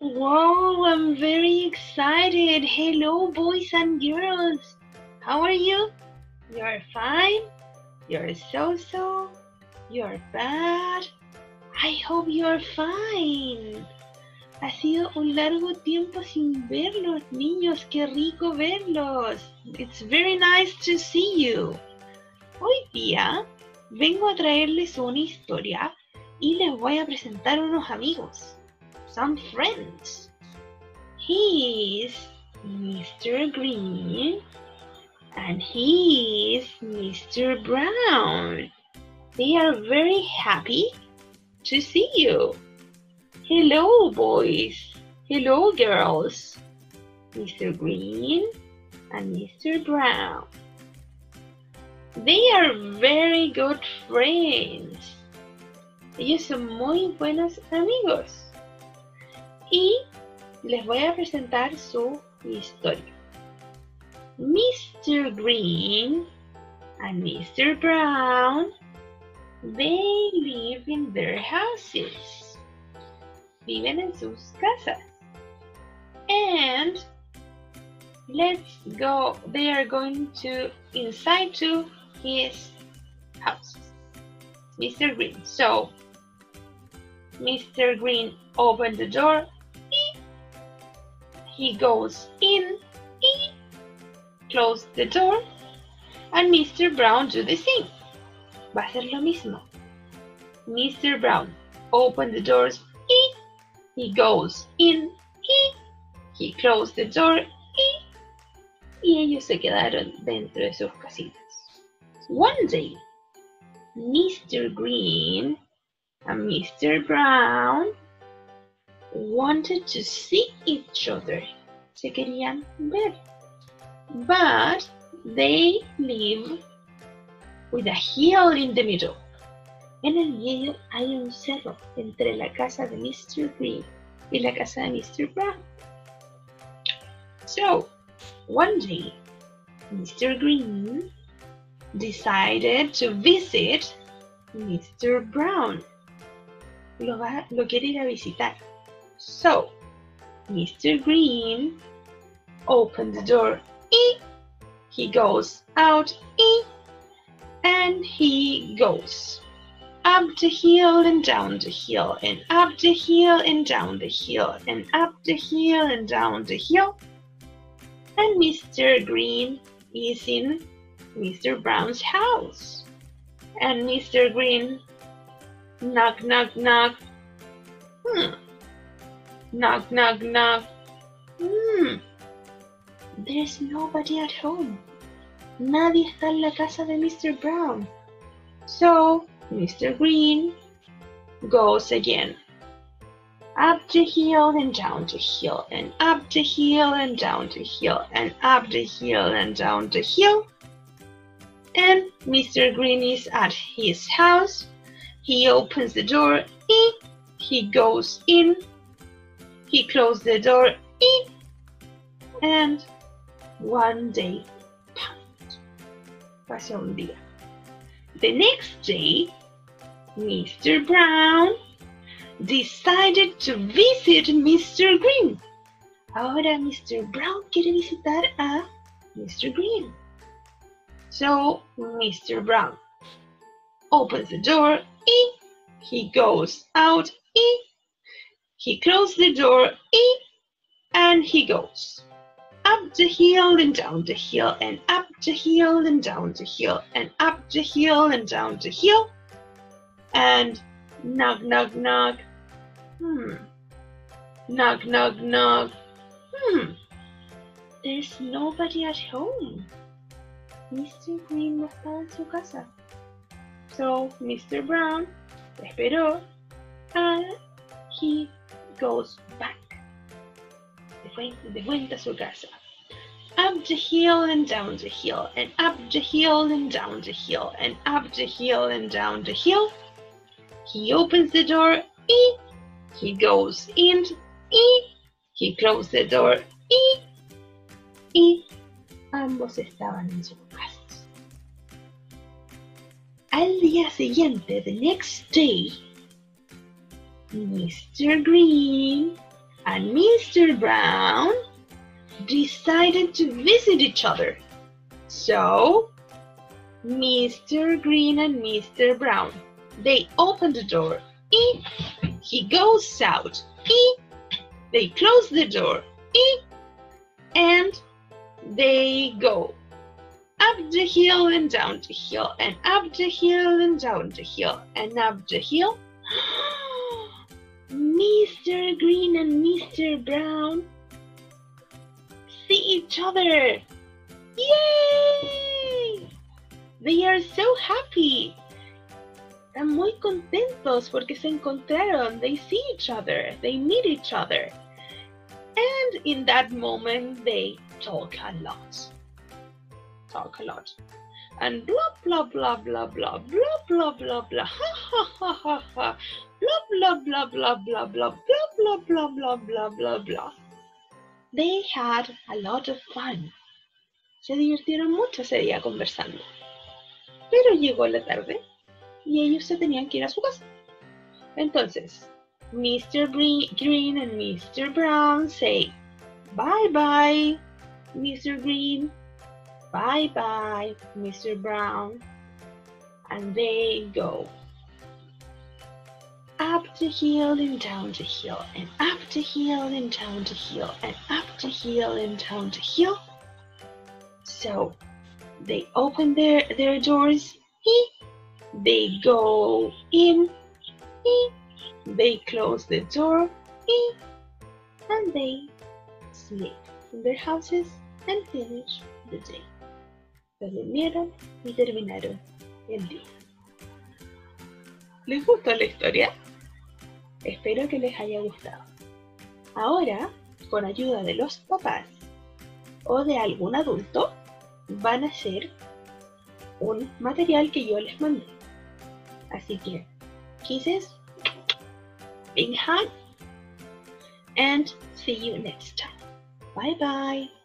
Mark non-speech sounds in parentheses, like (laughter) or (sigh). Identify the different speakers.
Speaker 1: Wow, I'm very excited. Hello, boys and girls. How are you? You're fine? You're so so? You're bad? I hope you're fine. Ha sido un largo tiempo sin verlos, niños. Qué rico verlos. It's very nice to see you. Hoy día vengo a traerles una historia y les voy a presentar unos amigos. Some friends. He is Mr. Green and he is Mr. Brown. They are very happy to see you. Hello, boys. Hello, girls. Mr. Green and Mr. Brown. They are very good friends. Ellos son muy buenos amigos. Y les voy a presentar su historia. Mr. Green and Mr. Brown, they live in their houses. Viven en sus casas. And let's go. They are going to inside to his house. Mr. Green. So Mr. Green opened the door. He goes in. He close the door. And Mr. Brown do the same. Va a hacer lo mismo. Mr. Brown open the doors. He he goes in. He he closed the door. Y ellos se quedaron dentro de sus casitas. One day, Mr. Green and Mr. Brown wanted to see each other. Se querían ver. But they live with a hill in the middle. En el medio hay un cerro entre la casa de Mr. Green y la casa de Mr. Brown. So, one day, Mr. Green decided to visit Mr. Brown. Lo, va, lo quiere ir a visitar. So, Mr. Green opens the door. He goes out. And he goes up the hill and down the hill and up the hill and down the hill and up the hill and down the hill. And Mr. Green is in Mr. Brown's house. And Mr. Green, knock, knock, knock. Knock, knock, knock. Hmm. There's nobody at home. Nadie está en la casa de Mr. Brown. So, Mr. Green goes again. Up the hill and down the hill, and up the hill and down the hill, and up the hill and down the hill. And Mr. Green is at his house. He opens the door. He goes in. He closed the door. And one day Pasó un día. The next day, Mr. Brown decided to visit Mr. Green. Ahora Mr. Brown quiere visitar a Mr. Green. So Mr. Brown opens the door. He goes out. He closes the door. And he goes up the hill and down the hill and up the hill and down the hill and up the hill and down the hill. And knock, knock, knock. Hmm. Knock, knock, knock. Hmm. There's nobody at home. Mr. Green no está en su casa. So Mr. Brown esperó and he goes back. Vuelta a su casa. Up the hill and down the hill, and up the hill and down the hill, and up the hill and down the hill. He opens the door, ee. he goes in, ee. he closes the door, ee. y ambos estaban en sus casas. Al día siguiente, the next day, Mr. Green and Mr. Brown decided to visit each other. So, Mr. Green and Mr. Brown, they open the door. He goes out. Eep. They close the door. Eep. And they go up the hill and down the hill and up the hill and down the hill and up the hill. (gasps) Mr. Green and Mr. Brown see each other. Yay! They are so happy. Están muy contentos porque se encontraron. They see each other. They meet each other. And in that moment, they talk a lot. Talk a lot. And blah, blah, blah, blah, blah, blah, blah, blah, blah, ha, ha, ha, ha, ha, blah, blah, blah, blah, blah, blah, blah, blah, blah, blah, blah, blah. They had a lot of fun. Se divirtieron mucho ese día conversando. Pero llegó la tarde y ellos se tenían que ir a su casa. Entonces, Mr. Green and Mr. Brown say, bye bye, Mr. Green, bye bye, Mr. Brown, and they go up the hill and down the hill and up the hill and down the hill and up the hill and down the hill. So they open their, their doors, they go in, they close the door, and they sleep in their houses and finish the day. Durmieron y terminaron el día. ¿Les gustó la historia? Espero que les haya gustado. Ahora, con ayuda de los papás o de algún adulto, van a hacer un material que yo les mandé. Así que, kisses, big hug, and see you next time. Bye bye.